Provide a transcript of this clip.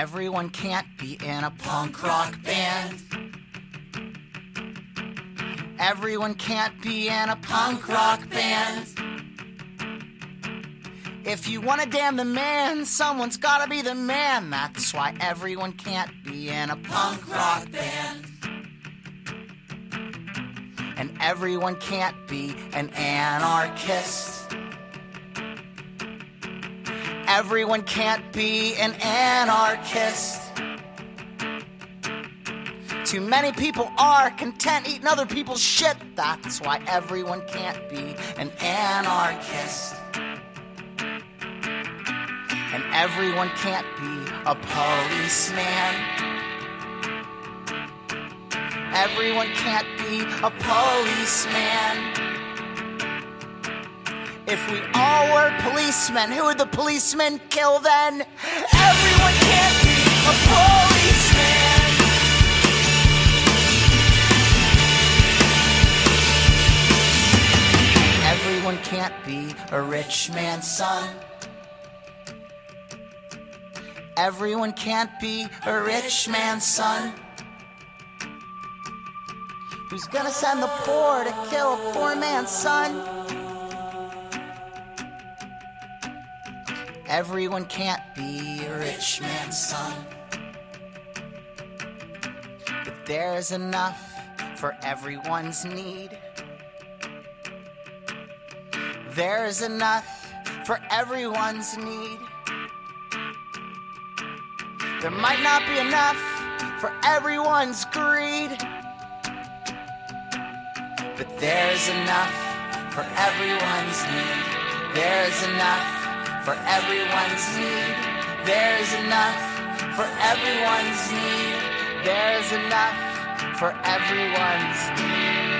everyone can't be in a punk rock band. Everyone can't be in a punk rock band. If you wanna damn the man, someone's gotta be the man. That's why everyone can't be in a punk rock band. And everyone can't be an anarchist. Everyone can't be an anarchist. Too many people are content eating other people's shit. That's why everyone can't be an anarchist. And everyone can't be a policeman. Everyone can't be a policeman. If we all were policemen, who would the policemen kill then? Everyone can't be a policeman. Everyone can't be a rich man's son. Everyone can't be a rich man's son. Who's gonna send the poor to kill a poor man's son? Everyone can't be a rich man's son. But there's enough for everyone's need. There's enough for everyone's need. There might not be enough for everyone's greed. But there's enough for everyone's need. There's enough for everyone's need. There's enough for everyone's need. There's enough for everyone's need.